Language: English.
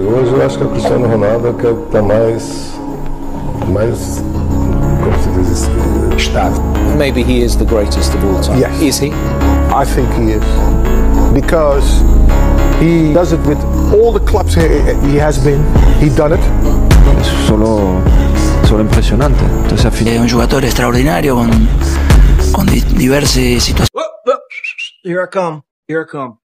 hoje eu acho que o Cristiano Ronaldo é o que está mais, mais, como se diz estável. Maybe he is the greatest of all time. Yes. Is he? I think he is. Because he does it with all the clubs he, he has been. He done it. Es solo, solo impresionante. Entonces, al Es un jugador extraordinario con, con diversas situaciones. Oh, oh. Here I come. Here I come.